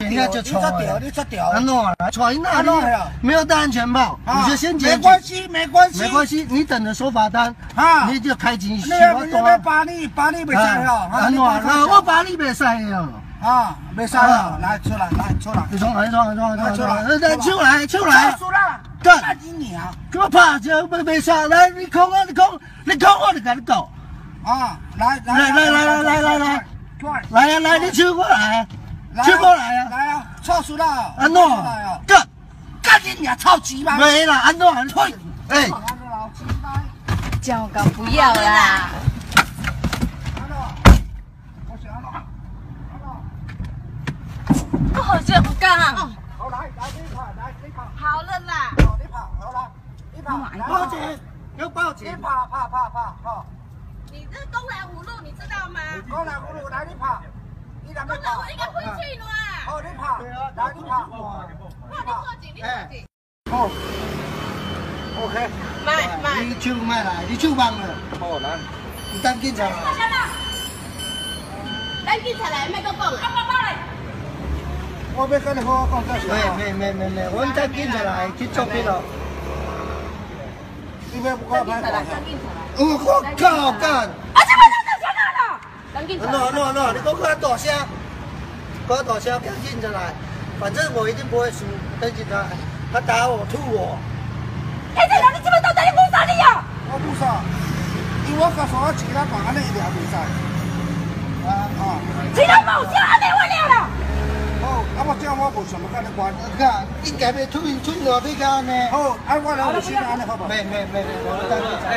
人家就错掉，了。你这掉，安诺来闯那安诺呀里没有戴安全帽，啊你就先检举。没关系，没关系，没关系，你等着收罚单啊你就开警示那个那。个把你把你没使哦，安诺，那我把你别塞呀。啊，没使了，来出来，来出来，你冲来冲来冲来出来冲来，出来出来，出来，干干你娘给我趴着，没没杀来，你空啊你空，你空我就跟你搞。啊！来来来来来来来来，快来呀来，你去过来，去过来呀。来啊，操死了！安诺来啊，干，干你娘，操鸡巴！没了，安诺，退，哎。老鸡巴！叫我不要啦！安诺，我想安诺，安诺，我好像不干。好来来你跑，来你跑，好了啦，好你跑，好了，你跑，来报警，要报警你。跑跑跑跑跑，你这公然侮辱，你知道吗？过来葫芦，来你跑，你两个跑，我应该回去了。好你跑，来你跑，哇，你报警，你报警。好，OK，买买，你手卖来，你手帮了，好来，你当警察来。咱警察来，卖个讲啊！爸爸来。我要跟你好好讲这事啊，没没没没，我们当警察来。去做笔录。你要不过拍警察来，我当警察来。我靠干！啊，这么大声了！当警察喏喏喏，你给我大声，给我大声，叫警察来。反正我一定不会输，等警察，他打我吐我。哎，这人你这么大声，你不杀你呀？我不杀，因为我告诉我其他讲安尼一定比赛，啊啊，其他冇声，安尼我了啦。好，啊我这样我无什么跟你关，看，应该被吐吐我这个呢。好，啊我来我先安尼好不好？没没没没，我当警察。